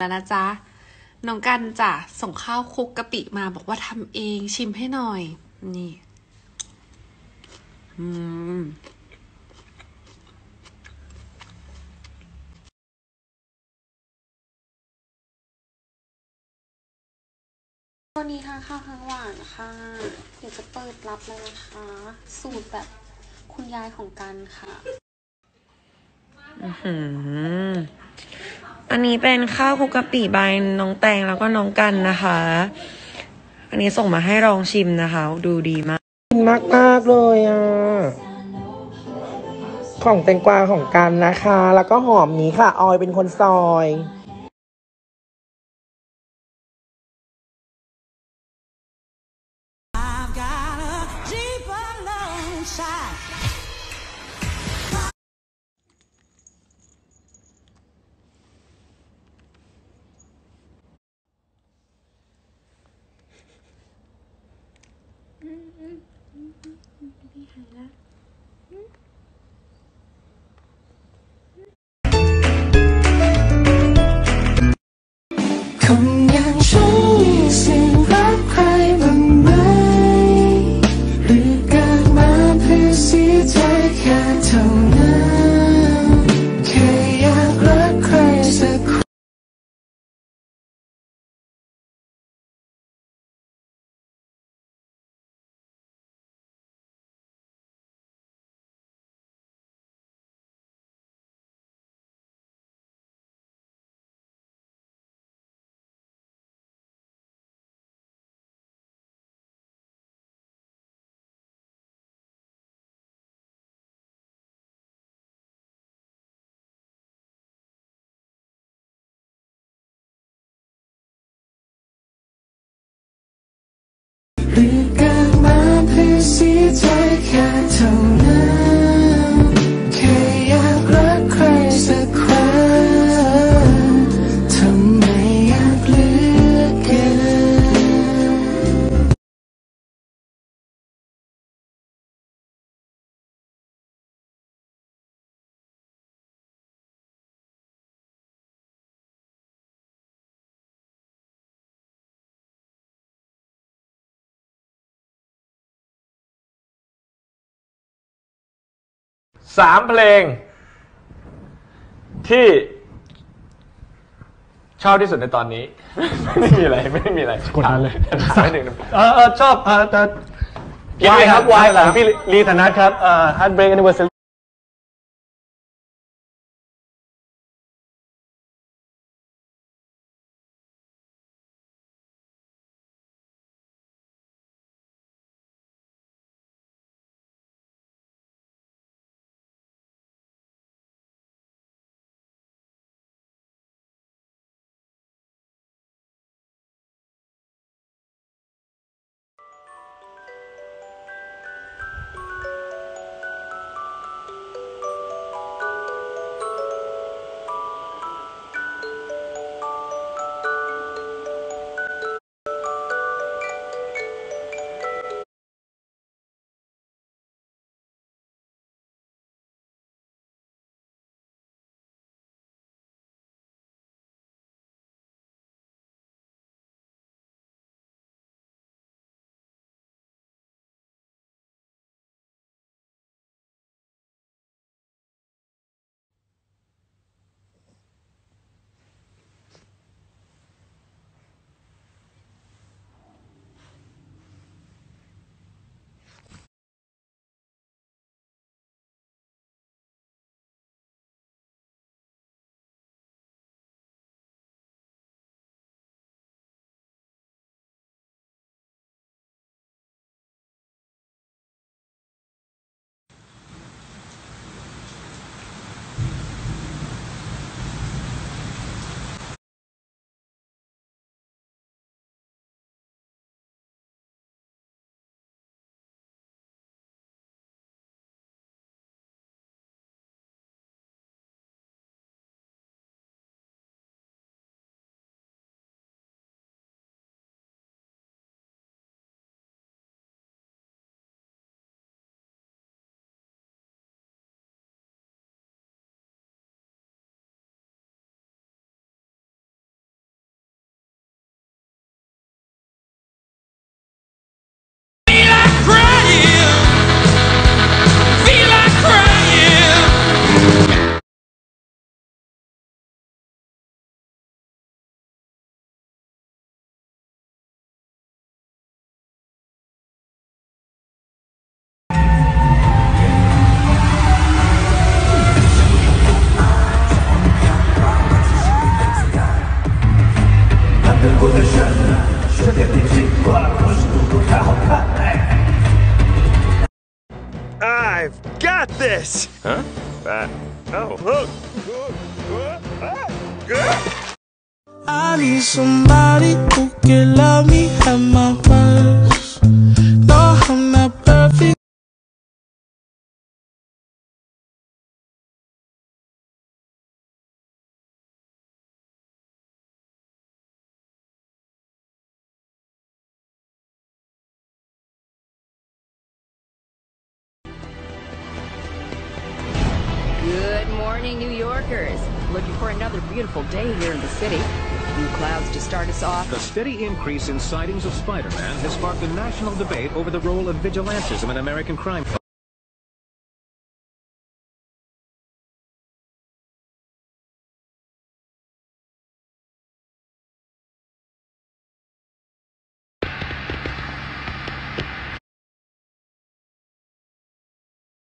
แล้วนะจ๊ะ น้องกันจ้ะส่งข้าวคลุกกะปิมาบอกว่าทำเองชิมให้หน่อย นี่ อืมวันนี้ทานข้าวทั้งหวานค่ะ เดี๋ยวจะเปิดรับเลยนะคะ สูตรแบบคุณยายของกันค่ะ อืมอั นนี้เป็นข้าวคลุกกะปิบายน้องแตงแล้วก็น้องกันนะคะ อันนี้ส่งมาให้ลองชิมนะคะ ดูดีมากมากมากๆเลยอะ ของแตงกวาของกันนะคะ แล้วก็หอมนี้ค่ะ ออยเป็นคนซอย 嗯嗯嗯嗯嗯，别害啦，嗯。 หรื สามเพลง ที่ชอบที่สุดในตอนนี้ ไม่มีอะไรไม่มีอะไรกดดันเลยถามให้หนึ่งเออเออชอบเออแต่กินเลยครับวายเหรอพี่ลีธนัทครับเอ่อ Heartbreak Anniversary this! Huh? Uh, oh, look! I need somebody who can love me and my morning, New Yorkers. Looking for another beautiful day here in the city. Blue clouds to start us off. The steady increase in sightings of Spider-Man has sparked a national debate over the role of vigilantism in American crime.